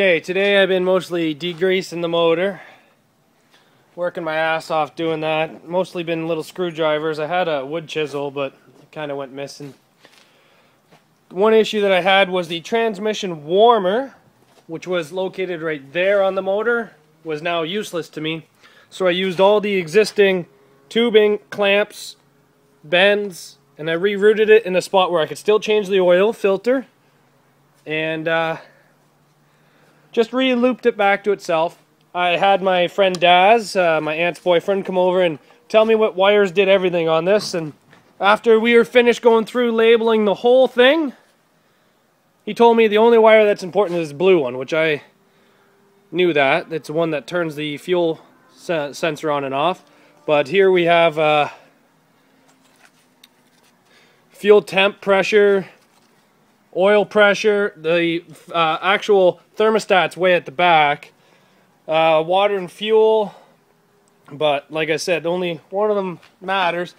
Okay, today I've been mostly degreasing the motor. Working my ass off doing that. Mostly been little screwdrivers. I had a wood chisel, but it kind of went missing. One issue that I had was the transmission warmer, which was located right there on the motor, was now useless to me. So I used all the existing tubing, clamps, bends, and I rerouted it in a spot where I could still change the oil filter. And uh, just re-looped it back to itself. I had my friend Daz, uh, my aunt's boyfriend, come over and tell me what wires did everything on this. And after we were finished going through labeling the whole thing, he told me the only wire that's important is the blue one, which I knew that. It's the one that turns the fuel se sensor on and off. But here we have uh, fuel temp pressure, oil pressure, the uh, actual thermostat's way at the back, uh, water and fuel, but like I said, only one of them matters.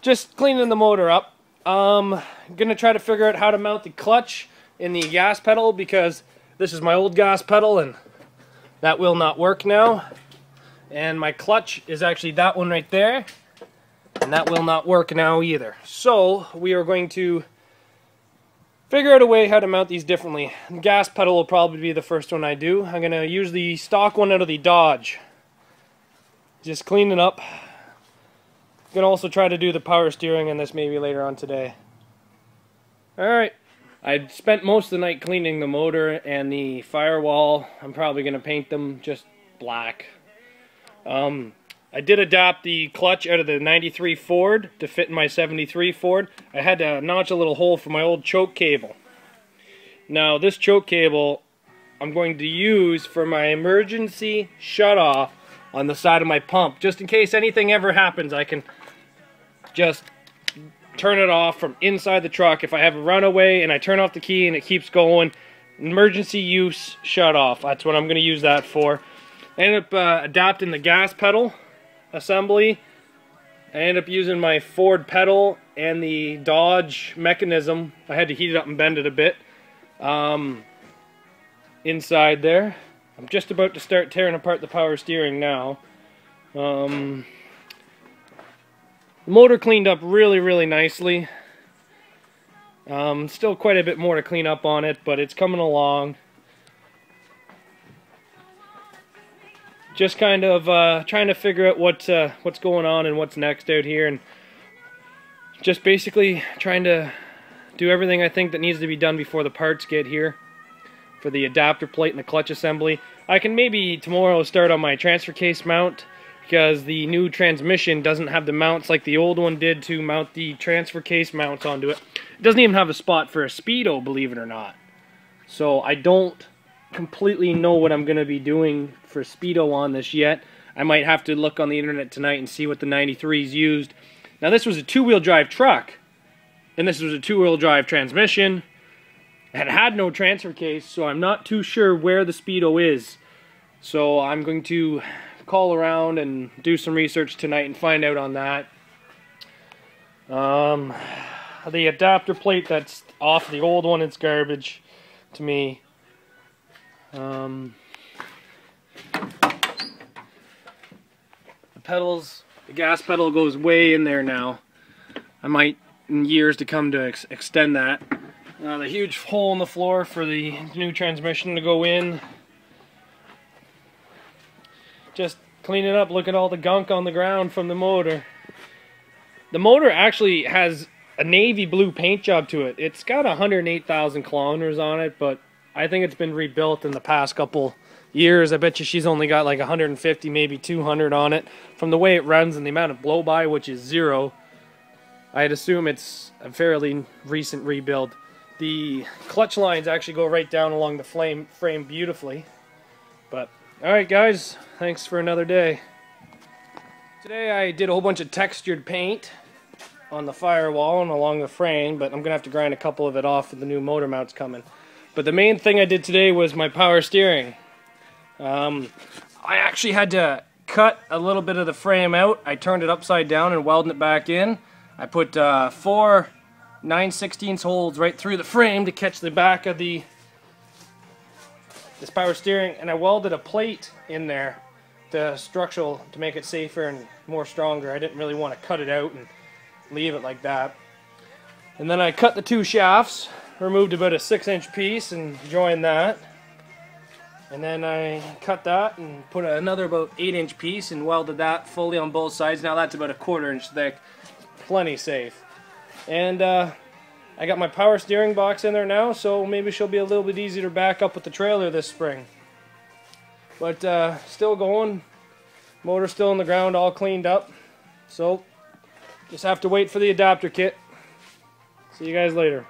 Just cleaning the motor up. Um, gonna try to figure out how to mount the clutch in the gas pedal because this is my old gas pedal and that will not work now. And my clutch is actually that one right there. And that will not work now either. So we are going to figure out a way how to mount these differently. The gas pedal will probably be the first one I do. I'm going to use the stock one out of the Dodge. Just clean it up. I'm going to also try to do the power steering in this maybe later on today. Alright. I spent most of the night cleaning the motor and the firewall. I'm probably going to paint them just black. Um, I did adopt the clutch out of the 93 Ford to fit in my 73 Ford. I had to notch a little hole for my old choke cable. Now this choke cable I'm going to use for my emergency shutoff on the side of my pump. Just in case anything ever happens, I can just turn it off from inside the truck. If I have a runaway and I turn off the key and it keeps going, emergency use shutoff. That's what I'm going to use that for. I ended up uh, adapting the gas pedal assembly. I ended up using my Ford pedal and the Dodge mechanism. I had to heat it up and bend it a bit. Um, inside there. I'm just about to start tearing apart the power steering now. Um, the motor cleaned up really, really nicely. Um, still quite a bit more to clean up on it, but it's coming along. Just kind of uh, trying to figure out what uh, what's going on and what's next out here, and just basically trying to do everything I think that needs to be done before the parts get here for the adapter plate and the clutch assembly. I can maybe tomorrow start on my transfer case mount because the new transmission doesn't have the mounts like the old one did to mount the transfer case mounts onto it. It doesn't even have a spot for a speedo, believe it or not. So I don't completely know what I'm going to be doing for Speedo on this yet. I might have to look on the internet tonight and see what the 93s used. Now this was a two-wheel drive truck, and this was a two-wheel drive transmission. It had no transfer case, so I'm not too sure where the Speedo is. So I'm going to call around and do some research tonight and find out on that. Um, the adapter plate that's off the old one, it's garbage to me. Um, the pedals, the gas pedal goes way in there now. I might, in years to come, to ex extend that. Uh, the huge hole in the floor for the new transmission to go in. Just clean it up, look at all the gunk on the ground from the motor. The motor actually has a navy blue paint job to it. It's got 108,000 kilometers on it, but I think it's been rebuilt in the past couple years. I bet you she's only got like 150, maybe 200 on it. From the way it runs and the amount of blow by, which is zero, I'd assume it's a fairly recent rebuild. The clutch lines actually go right down along the flame frame beautifully. But, alright guys, thanks for another day. Today I did a whole bunch of textured paint on the firewall and along the frame, but I'm going to have to grind a couple of it off with the new motor mounts coming. But the main thing I did today was my power steering. Um, I actually had to cut a little bit of the frame out. I turned it upside down and welded it back in. I put uh, four 9 16 holes right through the frame to catch the back of the this power steering, and I welded a plate in there, the structural, to make it safer and more stronger. I didn't really want to cut it out and leave it like that. And then I cut the two shafts, removed about a six inch piece and joined that. And then I cut that and put another about 8 inch piece and welded that fully on both sides. Now that's about a quarter inch thick. Plenty safe. And uh, I got my power steering box in there now, so maybe she'll be a little bit easier to back up with the trailer this spring. But uh, still going. Motor still in the ground, all cleaned up. So just have to wait for the adapter kit. See you guys later.